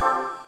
you